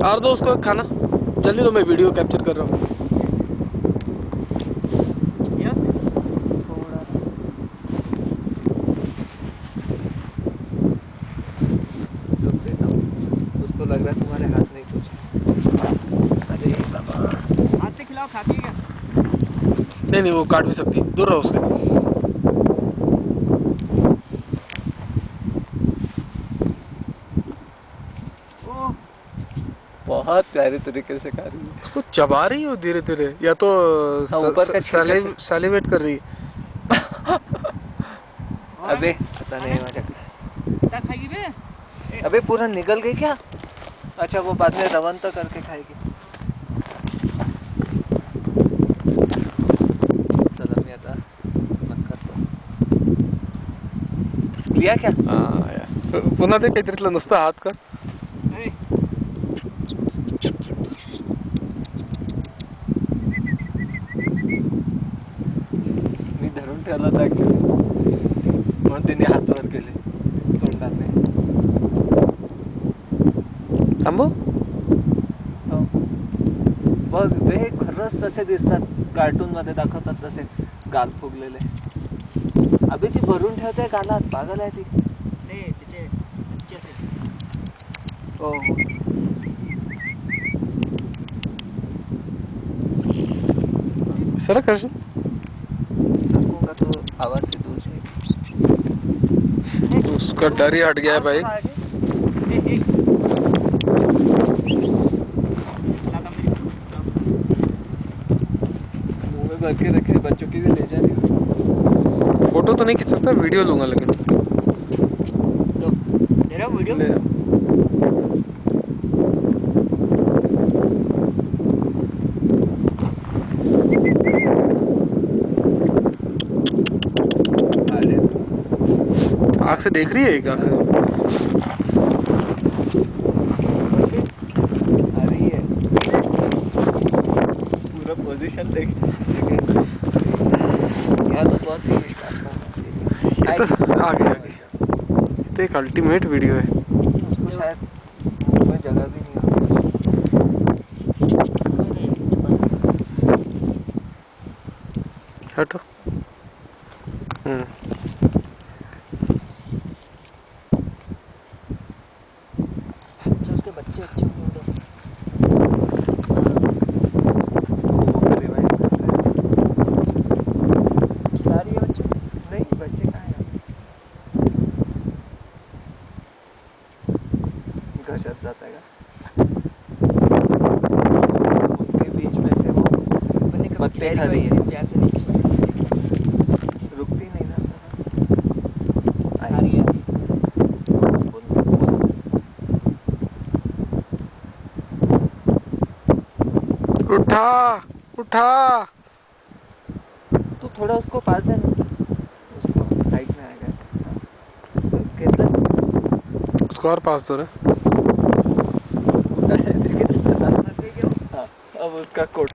और दो उसको खाना। जल्दी तो मैं वीडियो कैप्चर कर रहा हूँ। देता हूँ उसको लग रहा है तुम्हारे हाथ में कुछ। अरे बाबा। हाथ से खिलाओ खाती है नहीं नहीं वो काट भी सकती। है दूर रहो उसके। बहुत प्यारे तरीके से खा रही है। उसको चबा रही हो धीरे धीरे? या तो हाँ, का सैलिवेट कर रही है। अबे पता नहीं मज़ा क्या खाएगी बे? अबे पूरा निकल गई क्या? अच्छा वो बाद में रवन तो करके खाएगी। तो लिया क्या? हा, या. पुन्हा ते काहीतरी नुसतं हात कर धरून ठेवला होता ऍक्च्युली म्हणून तिने हात वर केले तोंडाने थांबू? हो. बघ ते खरंच तसे दिसतात. कार्टून मध्ये दाखवतात तसे. गाल फुगलेले. अभि ती भरून ठेवते गालात. पागल आहे ती. हो. करशील? सकूंगा तो आवाज़ से दूर जाएगी उसका डर ही हट गया है भाई। भर के रखे बच्चों की भी ले जा रही हो फ़ोटो तो नहीं खींच सकता वीडियो लूँगा लेकिन। तो ले रहा हूँ वीडियो? ले रहा हूँ। अरे आग से देख रही है एक आग से? आ पोजीशन देख यहाँ तो बहुत ही ये तो आगे आगे। ये तो एक अल्टीमेट वीडियो है। उसको शायद जगह भी नहीं हटो। हम्म अच्छा उसके बच्चे अच्छे होंगे तो वो revive करता है। खिला रही है बच्चे नहीं बच्चे कहाँ हैं घसट जाता है उनके बीच में से वो पत्ते खा रही रही है प्यार से नहीं खिला रुकती नहीं ना खा रही है बोल- बोल। उठा उठा। तू थोड़ा उसको पास दे उसको हाइट में आएगा कितना? उसको और पास दो रे। हाँ, अब उसका कोट